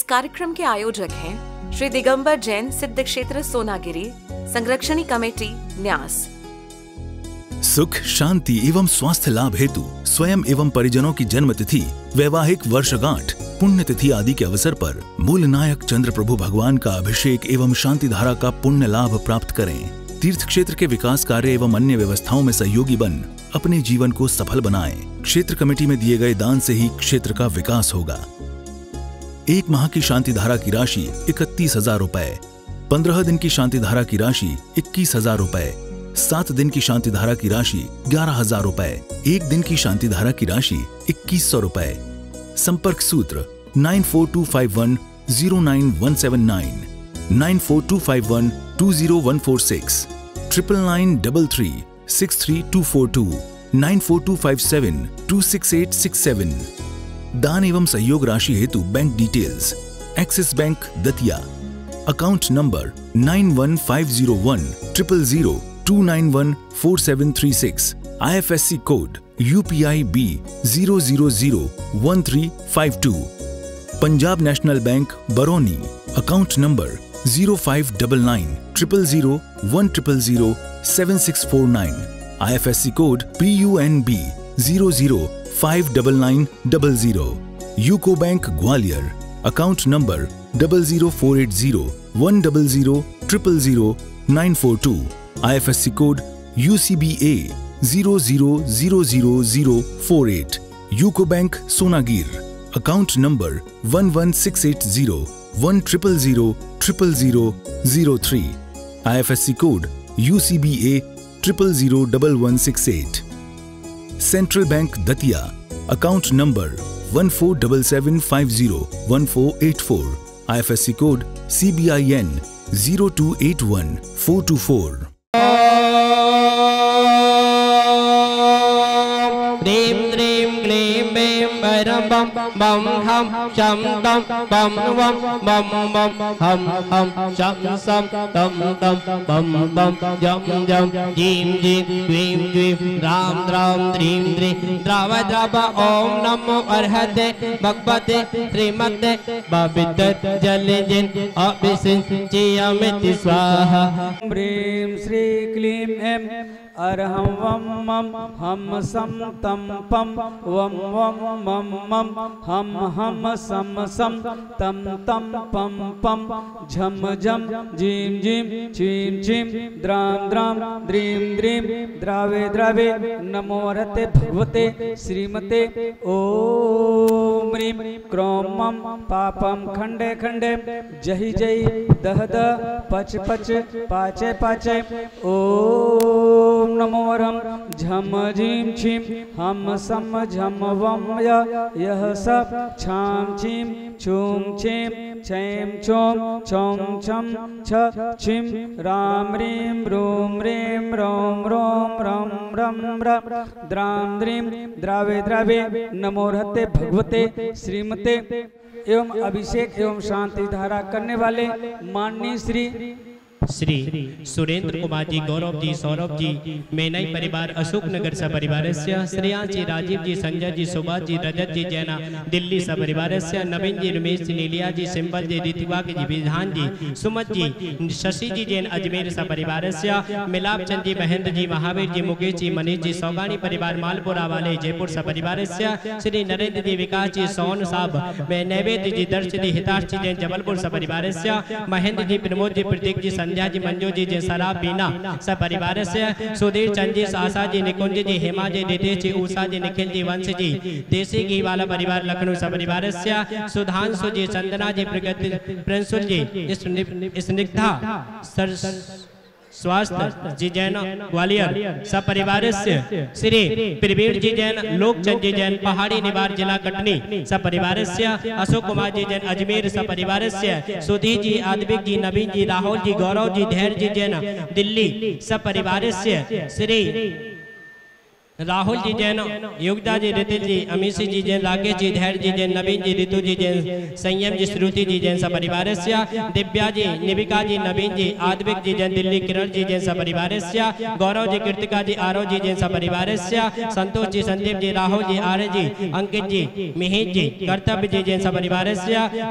इस कार्यक्रम के आयोजक हैं श्री दिगंबर जैन सिद्ध क्षेत्र सोनागिरी, संरक्षणी कमेटी, न्यास। सुख, शांति एवं स्वास्थ्य लाभ हेतु स्वयं एवं परिजनों की जन्म तिथि वैवाहिक वर्षगांठ पुण्य तिथि आदि के अवसर पर मूल नायक चंद्र प्रभु भगवान का अभिषेक एवं शांति धारा का पुण्य लाभ प्राप्त करें। तीर्थ क्षेत्र के विकास कार्य एवं अन्य व्यवस्थाओं में सहयोगी बन, अपने जीवन को सफल बनाएँ। क्षेत्र कमेटी में दिए गए दान से ही क्षेत्र का विकास होगा। एक माह की शांति धारा की राशि इकतीस हज़ार रूपए। पंद्रह दिन की शांति धारा की राशि इक्कीस हज़ार रूपए। सात दिन की शांति धारा की राशि ग्यारह हज़ार रूपए। एक दिन की शांति धारा की राशि इक्कीस सौ रूपए। संपर्क सूत्र nine four two five one zero nine one seven nine. Nine four two five one two zero one four six. Triple nine double three six three two four two. Nine four two five seven two six eight six seven. दान एवं सहयोग राशि हेतु bank details Axis Bank Datia. Account number nine one five zero one triple zero two nine one four seven three six I F S C code U P I B zero zero zero one three five two Punjab National Bank Barauni. Account number zero five double nine triple zero one triple zero seven six four nine I F S C code P U N B 0059900. UCO Bank Gwalior. Account number 00480 100 942. IFSC code UCBA 000048. UCO Bank Sonagir. Account number 11680 100 IFSC code UCBA 000168. Central Bank Datia account number one four double seven five zero one four eight four I F S C code C B I N zero two eight one four two four प्रेम बीं भैरं बं बं हं शं तं बं वं बं बं हं हं शं सं तं तं बं बं जं जं जीं जीं क्लीं क्लीं रां द्रां द्रीं द्रीं द्राव द्राव ॐ नमो अर्हते भगवते श्रीमते बबित जल जिन अभिषिञ्चयामिति स्वाहा ह्रीं श्री क्लीं ऐं अर्हं वं मं हम सं तं पं, वं वं मं मं हम हम सं सं तं तं पं पं, झं झं जीं जीं चीं चीं द्रां द्रां द्रीं द्रीं, द्रावे द्रावे, नमो रते भगवते, श्रीमते ॐ ह्रीं क्रों मं पापं खण्डे खण्डे जहि जहि दह दह, पच पच, पाचे पाचे ॐ नमो रम झम झीं छीं हम सम झम वम यह सब छाम छीं छूं छीं छैं छों, छौं छम छ, छिं राम रीं रूं रीं रों रों, रं रं र, द्रां द्रीं, द्रावे द्रावे, नमो रहते भगवते, श्रीमते। एवं अभिषेक एवं शांति धारा करने वाले माननीय श्री श्री सुरेंद्र कुमार जी गौरव जी सौरभ जी मेनई परिवार अशोक नगर स परिवार श्रेया जी राजीव जी संजय जी सुभाष जी रजत जी जैना दिल्ली स परिवार नवीन जी रमेश जी नीलिया जी सिंबल जी ऋतिका जी विधान जी सुमत जी शशि जी जैन अजमेर स परिवार मिलाप चंद जी महेंद्र जी महावीर जी मुकेश जी मनीष जी सौगानी परिवार मालपुरा वाले जयपुर स परिवार श्री नरेंद्र जी विकास जी सोन साहब नैवेद्य जी दर्श जी हिताश जी जैन जबलपुर स परिवार महेंद्र जी प्रमोद जी प्रतीक जी संध्या जी, मंजू जी जय सराब बीना सब परिवार से सुधीर चंद जी आशा जी, निकुंज जी, हेमा जी नितेश जी उषा जी, निखिल जी, वंश जी, देसी घी वाला परिवार, लखनऊ सब परिवार से सुधांशु जी, चंदना जी, प्रगति, प्रिंसुल जी स्निग्धा सर स्वास्थ्य जी जैन ग्वालियर सब परिवार से श्री प्रवीण जी जैन लोकचंद जी जैन पहाड़ी निवार जिला कटनी सब परिवार से अशोक कुमार जी जैन अजमेर सब परिवार से सुधी जी आदविक जी नवीन जी राहुल जी गौरव जी धैर्य जी जैन दिल्ली सब परिवार से श्री राहुल जी जैन युगदा जी रितिल जी अमीशी जी जैन राकेश जी धैर्य जी जैन नवीन जी ऋतु जी जैन संयम जी श्रुति जी जैन सपरिवार दिव्या जी निविका जी नवीन जी आदविक जी जैन दिल्ली किरण जी जैन सपरिवार गौरव जी कृतिका जी आरव जी जैन सपरिवार संतोष जी संदीप जी राहुल जी आर्य जी अंकित जी मिहित जी कर्तव्य जी जैन सपरिवार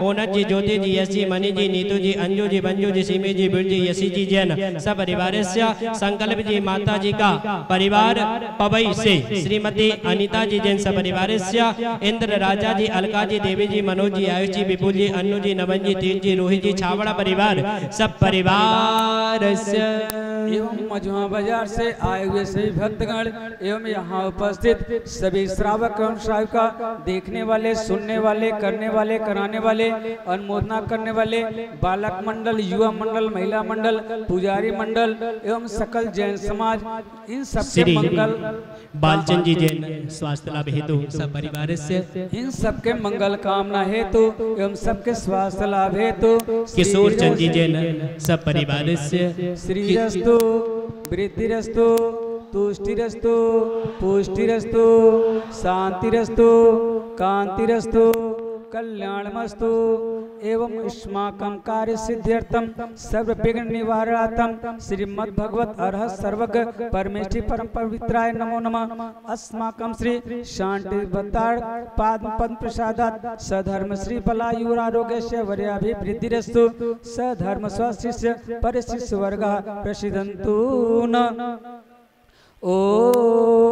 ओनत जी ज्योति जी यश मणि जी नीतू जी अंजू जी बंजू जी सीमी जी बिर जी यशी जी जैन सपरिवार संकल्प जी माता जी का परिवार पवई से। श्रीमती अनिता जी जैन सपरिवार इंद्र राजा जी अलका जी देवी जी मनोज जी आयुष जी विपुल जी अनु जी नवन जी तीन जी रोहित जी छावड़ा परिवार, सब परिवार एवं मजुआ बाज़ार से आए हुए सभी भक्तगण एवं यहाँ उपस्थित सभी श्रावक एवं श्राविका देखने वाले सुनने वाले करने वाले कराने वाले अनुमोदना करने वाले बालक मंडल युवा मंडल महिला मंडल पुजारी मंडल एवं सकल जैन समाज इन सबके मंगल बालचंद जी जैन स्वास्थ्य लाभ हेतु सब परिवार से। इन सबके मंगल कामना हेतु एवं सबके स्वास्थ्य लाभ हेतु किशोर चंद जी जैन सब परिवार से। श्रीरस्तु वृद्धिरस्तु तुष्टिरस्तु पुष्टिरस्तु शांतिरस्तु कांतिरस्तु। कल्याणमस्तु। एवं युष्माकं कार्य सिद्ध्यर्थम सर्व विघ्न निवारणार्थम श्रीमद् भगवत अर्हत सर्वग परमेष्ठि परम पवित्राय नमो नमः। अस्माकं श्री शांति बताड़ पाद पद प्रसादात सधर्म श्री बलायुरारोग्यस्य वर्याभिवृद्धिरस्तु। सधर्म स्वशिष्य परिशिष्य वर्गः प्रसिद्धन्तु न। ओम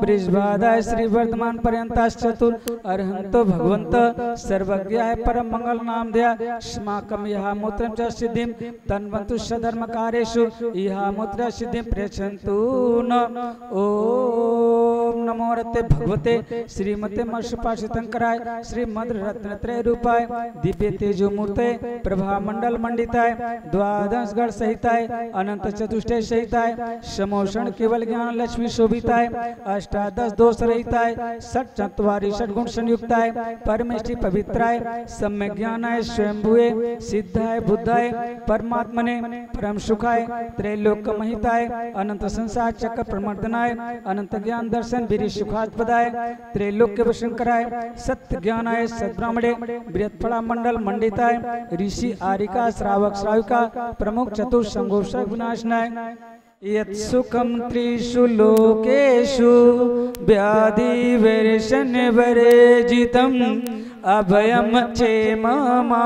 ब्रिजबाधाय श्री वर्धमान पर्यंताश्चतुर। अरहंतो भगवंत सर्वज्ञाय परम मंगल नाम दया स्माकम यह मूत्रम च तन्वन्तु सधर्म कार्येषु यह मूत्र सिद्धिम प्रेक्षन्तु न। ओम नमो रते भगवते। श्रीमते मर्षपाशितंकराय श्रीमद रत्नत्रय रूपाय। दिव्य तेजो मूर्ते प्रभा मंडल मंडिताय द्वादश गण सहिताय, अनंत चतुष्टय सहिताय समोषण केवल ज्ञान लक्ष्मी शोभिताय, अष्टादश दोष रहिताय, षट चतवारी षट गुण संयुक्ताय, परमेष्टि पवित्राय सम्य ज्ञानाय स्वयंभुए सिद्धाय बुद्धाय, परमात्मने परम सुखाय, त्रैलोक महिताय, अनंत संसार चक्र प्रमर्दनाय अनंत ज्ञान दर्शन वीर सुखास्पदाय त्रैलोक्य शंकराय सत्य ज्ञानाय सद्ब्राह्मणे बृहत्फला मंडल मंडिताय ऋषि आरिका, श्रावक श्राविका, प्रमुख चतुर संघोष विनाशनाय यत्सुखं त्रिषु लोकेषु व्याधिवर्षणवरेजितम् अभयं क्षेममारोग्यं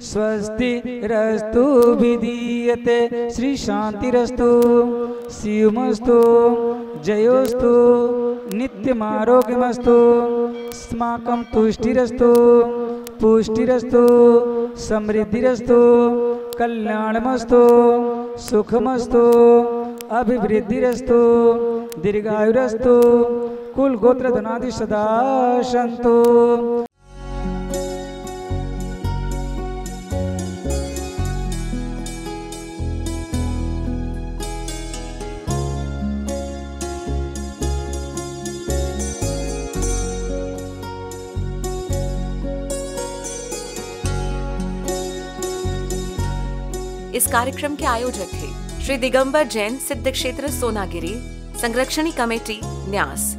स्वस्तिरस्तु विधीयते। श्रीशान्तिरस्तु शिवमस्तु जयोस्तु, नित्यमारोग्यमस्तु, अस्माकं तुष्टिरस्तु, पुष्टिरस्तु, समृद्धिरस्तु, कल्याणमस्तु, सुखमस्तु, अभिवृद्धिरस्तु, दीर्घायुरस्तु कुल गोत्र धनादि सदा सन्तु इस कार्यक्रम के आयोजक थे श्री दिगंबर जैन सिद्ध क्षेत्र सोनागिरी, संरक्षणी कमेटी, न्यास।